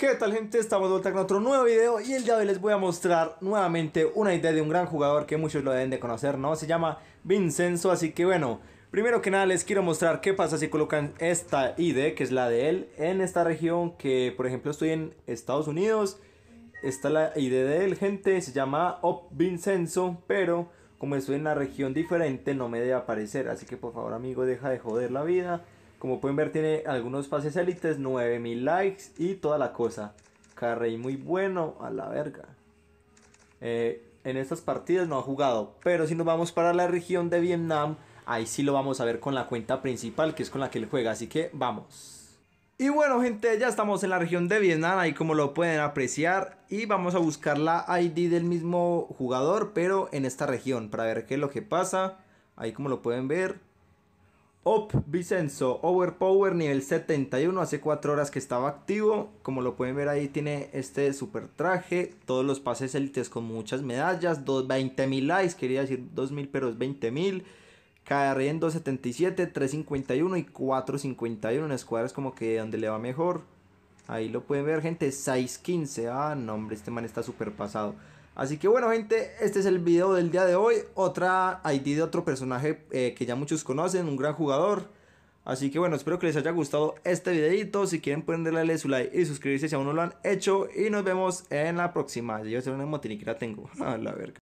¿Qué tal gente? Estamos de vuelta con otro nuevo video y el día de hoy les voy a mostrar nuevamente una idea de un gran jugador que muchos lo deben de conocer, ¿no? Se llama Vincenzo, así que bueno, primero que nada les quiero mostrar qué pasa si colocan esta ID, que es la de él, en esta región que por ejemplo estoy en Estados Unidos, está la ID de él, gente, se llama Op Vincenzo, pero como estoy en una región diferente no me debe aparecer, así que por favor amigo deja de joder la vida como pueden ver tiene algunos pases élites, 9000 likes y toda la cosa. Carrey muy bueno, a la verga. Eh, en estas partidas no ha jugado, pero si nos vamos para la región de Vietnam, ahí sí lo vamos a ver con la cuenta principal, que es con la que él juega, así que vamos. Y bueno gente, ya estamos en la región de Vietnam, ahí como lo pueden apreciar, y vamos a buscar la ID del mismo jugador, pero en esta región, para ver qué es lo que pasa. Ahí como lo pueden ver, Op Vicenzo Overpower nivel 71 hace 4 horas que estaba activo. Como lo pueden ver ahí tiene este super traje todos los pases élites con muchas medallas 20.000 likes quería decir 2.000 pero es 20.000 KR en 277 351 y 451 en escuadras como que donde le va mejor ahí lo pueden ver gente 615 ah no hombre este man está super pasado Así que bueno gente, este es el video del día de hoy. Otra ID de otro personaje eh, que ya muchos conocen, un gran jugador. Así que bueno, espero que les haya gustado este videito. Si quieren pueden darle su like y suscribirse si aún no lo han hecho. Y nos vemos en la próxima. Yo soy una emotín que la tengo. A la verga.